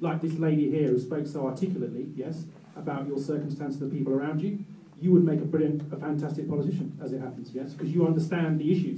like this lady here who spoke so articulately, yes, about your circumstance and the people around you, you would make a brilliant, a fantastic politician, as it happens, yes, because you understand the issues.